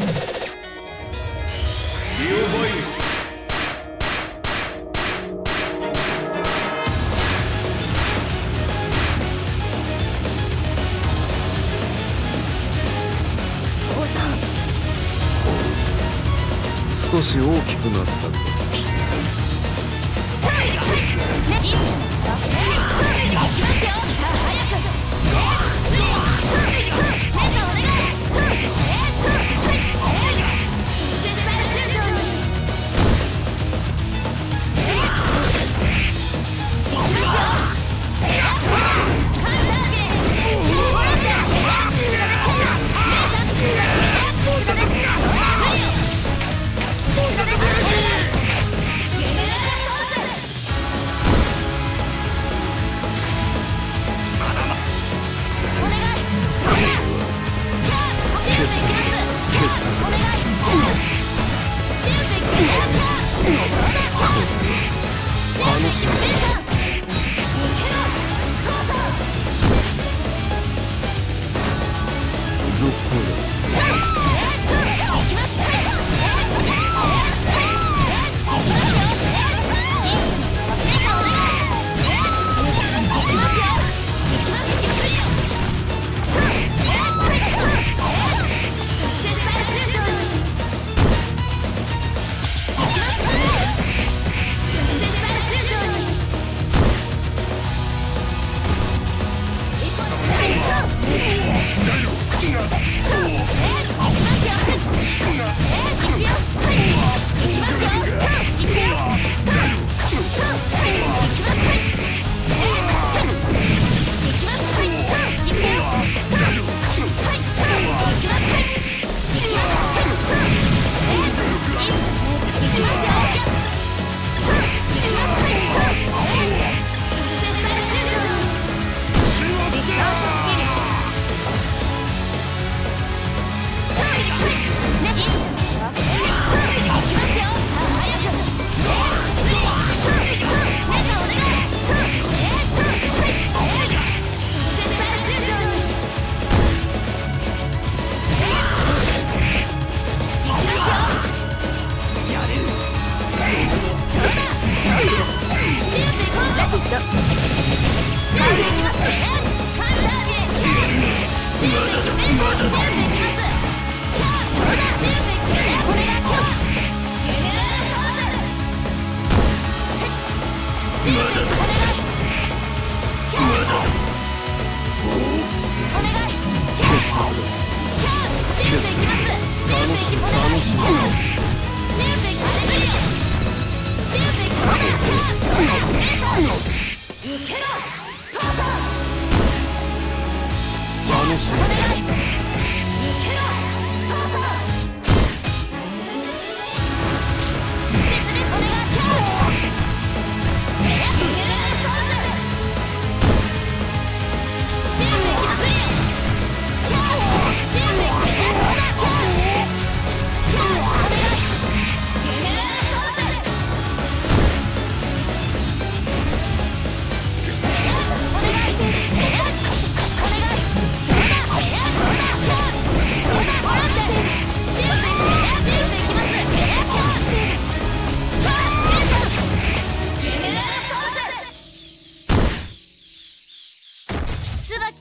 オバイス少し大きくなった楽しみ。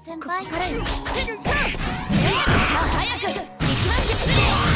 行きます